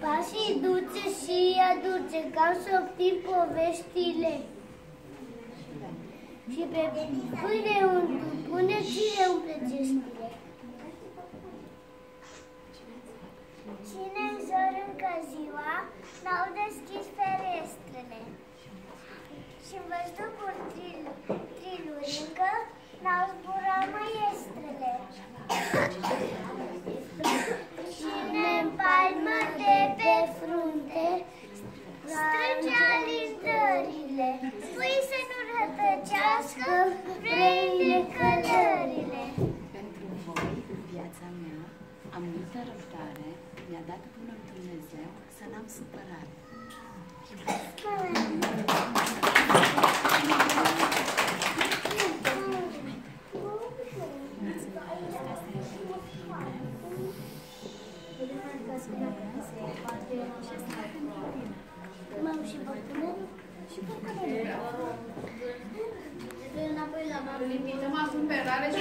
Pașii duce și aduce, ca să optim poveștile. Și pe pâine umplu, pune cine umple cestile. Cine în zor încă ziua, n-au deschis ferestrele. Și în văzducul tril, triluri încă, n-au zburat maestrele. Cine în palmă de pe frunte, strânge alintările. Spui să nu rătăcească, vrei călările. Pentru voi, în viața mea, am multă răbdare, mi-a dat bunul Dumnezeu să n-am supărare. M-am și băpână? Și băpână. Înapoi la mamă. Îl invităm acum pe Rareș